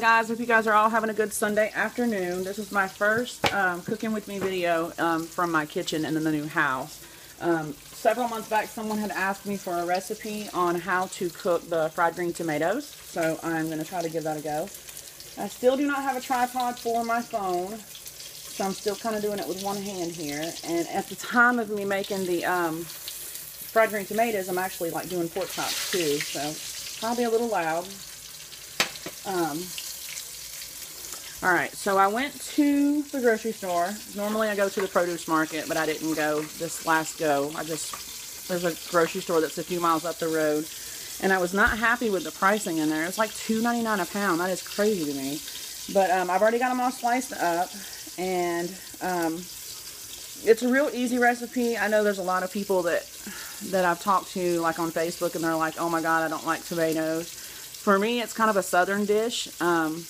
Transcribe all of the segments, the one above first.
guys hope you guys are all having a good sunday afternoon. This is my first um, cooking with me video um, from my kitchen in the new house. Um, several months back someone had asked me for a recipe on how to cook the fried green tomatoes so i'm going to try to give that a go. I still do not have a tripod for my phone so i'm still kind of doing it with one hand here. And at the time of me making the um, fried green tomatoes i'm actually like doing pork chops too so probably a little loud. Um, all right, so I went to the grocery store. Normally I go to the produce market, but I didn't go this last go. I just, there's a grocery store that's a few miles up the road. And I was not happy with the pricing in there. It's like $2.99 a pound. That is crazy to me. But um, I've already got them all sliced up. And um, it's a real easy recipe. I know there's a lot of people that that I've talked to like on Facebook and they're like, oh my god, I don't like tomatoes. For me, it's kind of a southern dish. Um,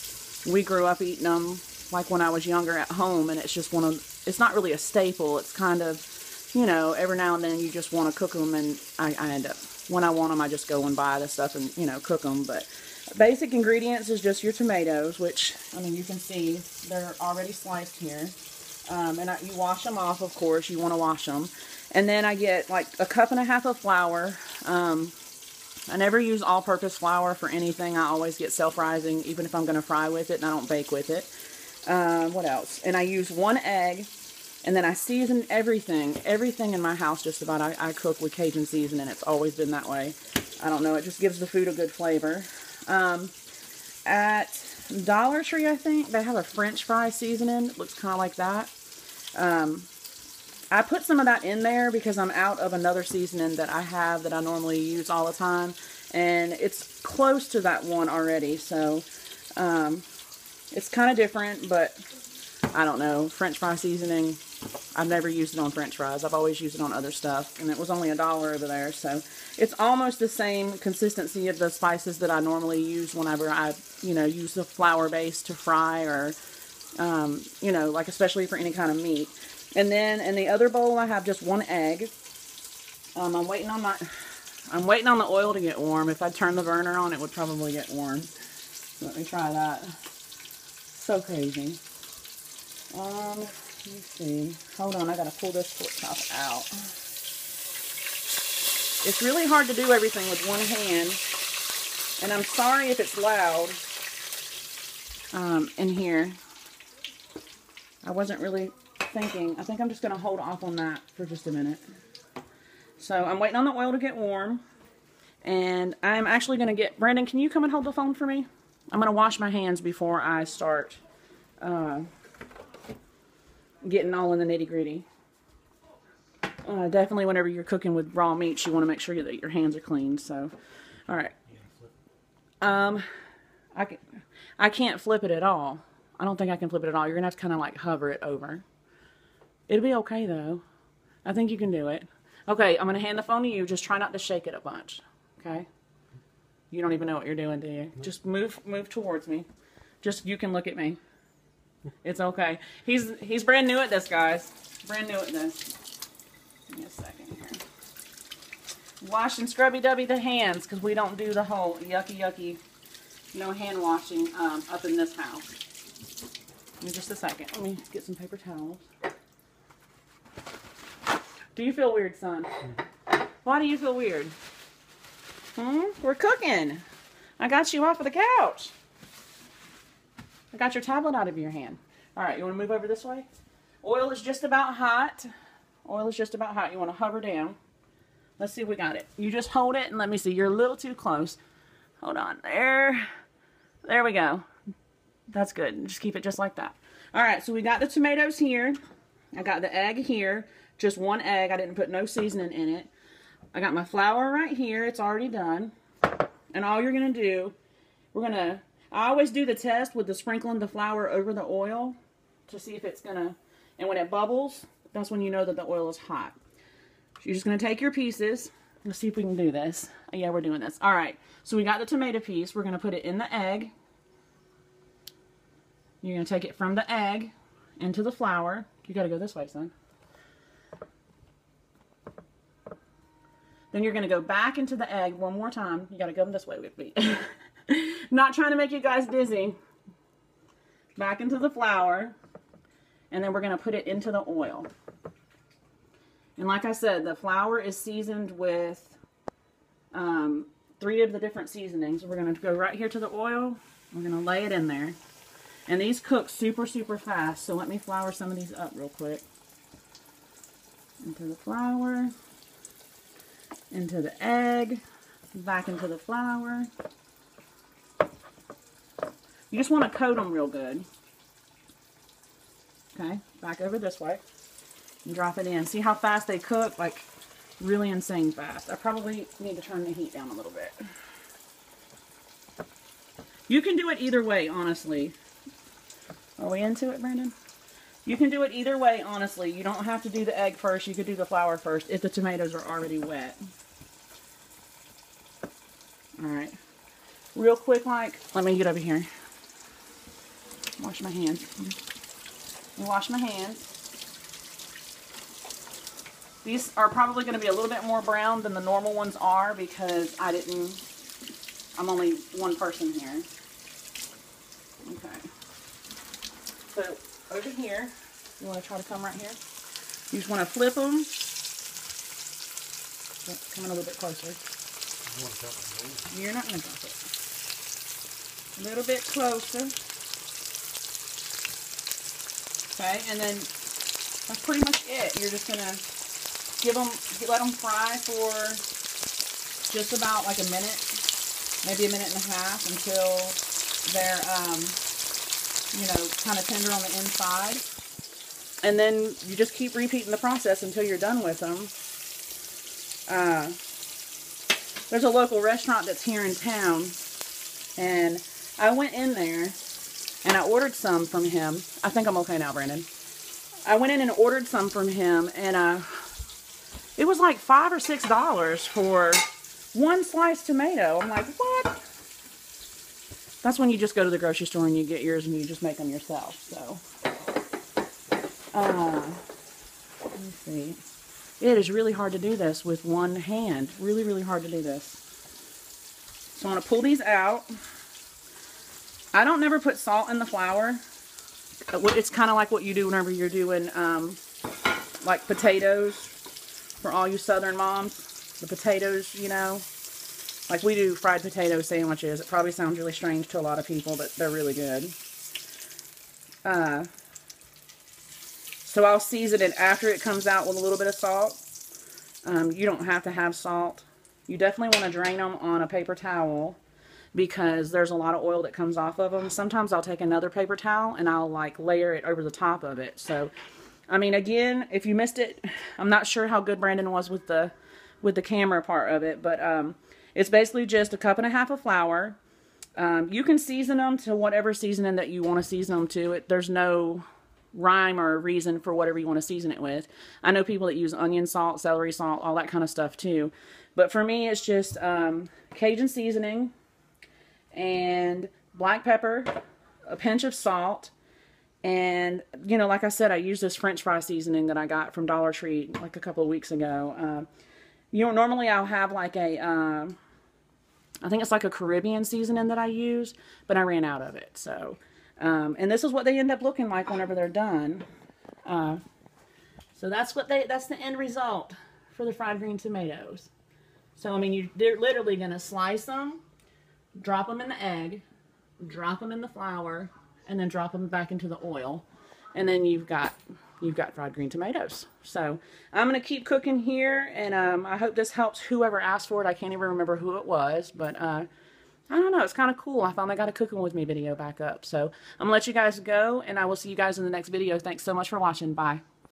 we grew up eating them like when I was younger at home, and it's just one of, it's not really a staple. It's kind of, you know, every now and then you just want to cook them, and I, I end up, when I want them, I just go and buy the stuff and, you know, cook them. But basic ingredients is just your tomatoes, which, I mean, you can see they're already sliced here. Um, and I, you wash them off, of course. You want to wash them. And then I get like a cup and a half of flour. Um, I never use all-purpose flour for anything. I always get self-rising, even if I'm going to fry with it and I don't bake with it. Um, what else? And I use one egg, and then I season everything. Everything in my house just about I, I cook with Cajun seasoning. It's always been that way. I don't know. It just gives the food a good flavor. Um, at Dollar Tree, I think, they have a French fry seasoning. It looks kind of like that. Um, I put some of that in there because I'm out of another seasoning that I have that I normally use all the time. And it's close to that one already. So um, it's kind of different, but I don't know. French fry seasoning, I've never used it on french fries. I've always used it on other stuff. And it was only a dollar over there. So it's almost the same consistency of the spices that I normally use whenever I, you know, use the flour base to fry or, um, you know, like especially for any kind of meat. And then in the other bowl, I have just one egg. Um, I'm waiting on my, I'm waiting on the oil to get warm. If I turn the burner on, it would probably get warm. Let me try that. So crazy. Um, let me see. Hold on, I gotta pull this pork chop out. It's really hard to do everything with one hand. And I'm sorry if it's loud um, in here. I wasn't really thinking, I think I'm just going to hold off on that for just a minute. So I'm waiting on the oil to get warm. And I'm actually going to get, Brandon, can you come and hold the phone for me? I'm going to wash my hands before I start uh, getting all in the nitty gritty. Uh, definitely whenever you're cooking with raw meats, you want to make sure that your hands are clean. So, all right. Um, I, can, I can't flip it at all. I don't think I can flip it at all. You're going to have to kind of like hover it over. It'll be okay though. I think you can do it. Okay, I'm going to hand the phone to you. Just try not to shake it a bunch. Okay? You don't even know what you're doing, do you? Just move move towards me. Just you can look at me. It's okay. He's he's brand new at this, guys. Brand new at this. Give me a second here. Wash and scrubby dubby the hands because we don't do the whole yucky yucky no hand washing um, up in this house. Give me just a second. Let me get some paper towels. Do you feel weird, son? Why do you feel weird? Hmm? We're cooking. I got you off of the couch. I got your tablet out of your hand. All right, you want to move over this way? Oil is just about hot. Oil is just about hot. You want to hover down. Let's see if we got it. You just hold it and let me see. You're a little too close. Hold on. There. There we go. That's good. Just keep it just like that. All right, so we got the tomatoes here. I got the egg here. Just one egg. I didn't put no seasoning in it. I got my flour right here. It's already done. And all you're going to do, we're going to, I always do the test with the sprinkling the flour over the oil to see if it's going to, and when it bubbles, that's when you know that the oil is hot. So you're just going to take your pieces. Let's see if we can do this. Oh, yeah, we're doing this. All right. So we got the tomato piece. We're going to put it in the egg. You're going to take it from the egg into the flour. You got to go this way, son. Then you're going to go back into the egg one more time. You got to go this way with me. Not trying to make you guys dizzy. back into the flour, and then we're going to put it into the oil. And like I said, the flour is seasoned with um, three of the different seasonings. We're going to go right here to the oil. We're going to lay it in there. And these cook super, super fast. So let me flour some of these up real quick. Into the flour. Into the egg. Back into the flour. You just want to coat them real good. Okay, back over this way. And drop it in. See how fast they cook? Like, really insane fast. I probably need to turn the heat down a little bit. You can do it either way, honestly. Are we into it, Brandon? You can do it either way, honestly. You don't have to do the egg first. You could do the flour first if the tomatoes are already wet. Alright. Real quick, like, let me get over here. Wash my hands. Wash my hands. These are probably going to be a little bit more brown than the normal ones are because I didn't, I'm only one person here. Okay. So over here, you want to try to come right here? You just want to flip them. Come in a little bit closer. You're not going to drop it. A little bit closer. Okay, and then that's pretty much it. You're just going to give them, let them fry for just about like a minute, maybe a minute and a half until they're, um, you know, kind of tender on the inside. And then you just keep repeating the process until you're done with them. Uh, there's a local restaurant that's here in town, and I went in there and I ordered some from him. I think I'm okay now, Brandon. I went in and ordered some from him, and uh, it was like five or six dollars for one sliced tomato. I'm like, what? That's when you just go to the grocery store and you get yours and you just make them yourself. So, uh, let me see. It is really hard to do this with one hand. Really, really hard to do this. So I'm going to pull these out. I don't never put salt in the flour. It's kind of like what you do whenever you're doing um, like potatoes for all you southern moms. The potatoes, you know. Like we do fried potato sandwiches. It probably sounds really strange to a lot of people, but they're really good. Uh, so I'll season it after it comes out with a little bit of salt. Um, you don't have to have salt. You definitely want to drain them on a paper towel because there's a lot of oil that comes off of them. Sometimes I'll take another paper towel and I'll like layer it over the top of it. So, I mean, again, if you missed it, I'm not sure how good Brandon was with the with the camera part of it, but um, it's basically just a cup and a half of flour. Um, you can season them to whatever seasoning that you want to season them to. It, there's no rhyme or reason for whatever you want to season it with. I know people that use onion salt, celery salt, all that kind of stuff too. But for me, it's just um, Cajun seasoning, and black pepper, a pinch of salt, and, you know, like I said, I use this french fry seasoning that I got from Dollar Tree like a couple of weeks ago. Uh, you know, normally I'll have like a, uh, I think it's like a Caribbean seasoning that I use, but I ran out of it. So, um, and this is what they end up looking like whenever they're done. Uh, so that's what they, that's the end result for the fried green tomatoes. So, I mean, you, they're literally going to slice them, drop them in the egg, drop them in the flour, and then drop them back into the oil. And then you've got you've got fried green tomatoes. So I'm going to keep cooking here, and um, I hope this helps whoever asked for it. I can't even remember who it was, but uh, I don't know. It's kind of cool. I finally got a cooking with me video back up. So I'm going to let you guys go, and I will see you guys in the next video. Thanks so much for watching. Bye.